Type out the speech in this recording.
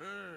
Mm.